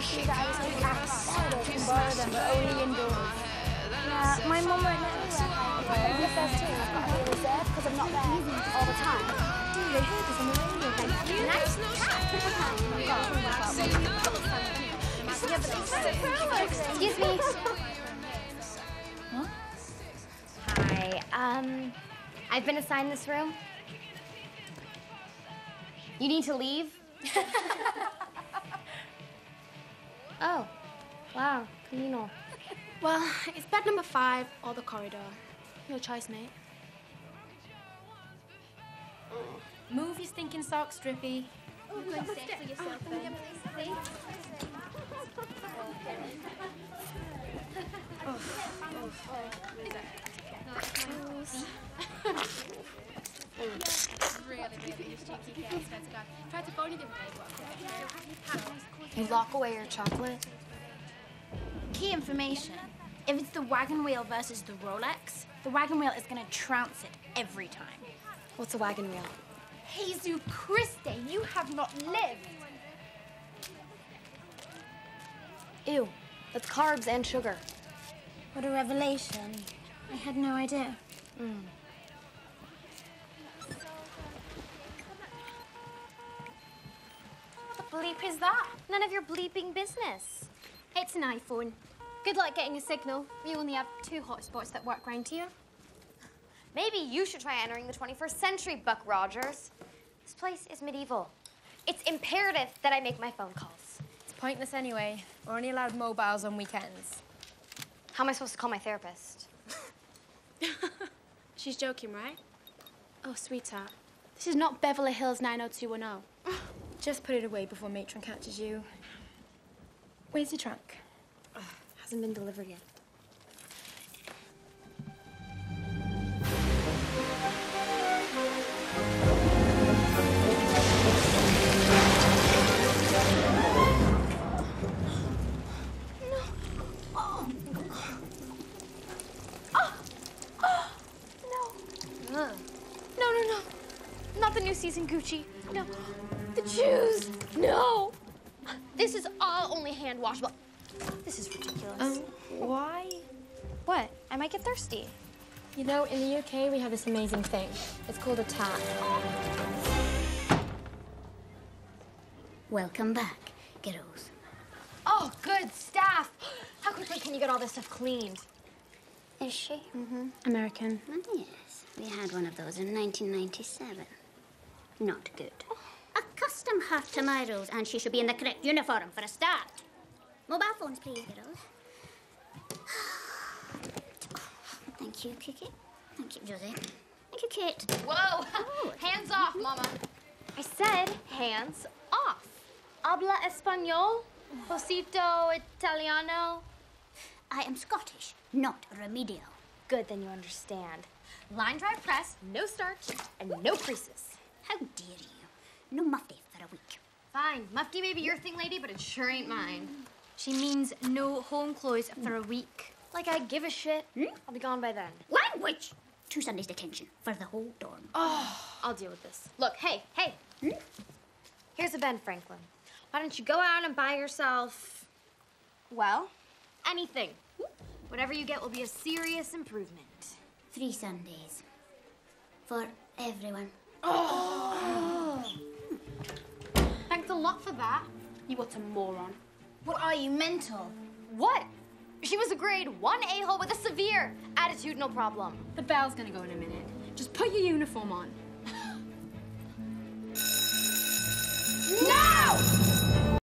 her shoes that I was taking outside of and borrow them, but only indoors. Yeah, my mum won't let me wear high heels. I'm the first team. I've got to be reserved because I'm not there all the time. Dude, I heard this on the radio. Thank you. Nice Excuse me. Huh? Hi. Um, I've been assigned this room. You need to leave? oh, wow, communal. Well, it's bed number five or the corridor. Your choice, mate. Move your stinking socks, Drippy. You lock away your chocolate? Key information. If it's the wagon wheel versus the Rolex, the wagon wheel is gonna trounce it every time. What's a wagon wheel? Jesus Christe, you have not lived. Ew, that's carbs and sugar. What a revelation. I had no idea. What bleep is that? None of your bleeping business. It's an iPhone. Good luck getting a signal. We only have two hotspots that work round here. Maybe you should try entering the 21st century, Buck Rogers. This place is medieval. It's imperative that I make my phone calls. It's pointless anyway. We're only allowed mobiles on weekends. How am I supposed to call my therapist? She's joking, right? Oh, sweetheart. This is not Beverly Hills 90210. Just put it away before Matron catches you. Where's your trunk? Hasn't been delivered yet. No. Oh. No. No, no, no. Not the new season Gucci. No. The shoes. No. This is all only hand washable. This is ridiculous. Um, why? what? I might get thirsty. You know, in the UK, we have this amazing thing. It's called a tap. Welcome back, kiddos. Oh, good staff. How quickly can you get all this stuff cleaned? Is she? American. Oh, yes. We had one of those in 1997. Not good. A custom hat to my rules, and she should be in the correct uniform for a start. Mobile phones, please, girls. Thank you, Kiki. Thank you, Josie. Thank you, Kate. Whoa! Oh. hands off, mm-hmm. Mama. I said hands off. Habla español? Posito italiano? I am Scottish, not remedial. Good, then you understand. Line dry press, no starch, and no creases. How dare you? No mufti for a week. Fine. Mufti may be your thing, lady, but it sure ain't mine. She means no home clothes for a week. Like I give a shit. Hmm? I'll be gone by then. Language! Two Sundays detention for the whole dorm. Oh, I'll deal with this. Look, hey, hey. Hmm? Here's a Ben Franklin. Why don't you go out and buy yourself, well, anything. Whatever you get will be a serious improvement. Three Sundays. For everyone. Oh. Thanks a lot for that. You what a moron. What are you, mental? What? She was a grade one a-hole with a severe attitudinal problem. The bell's gonna go in a minute. Just put your uniform on. now!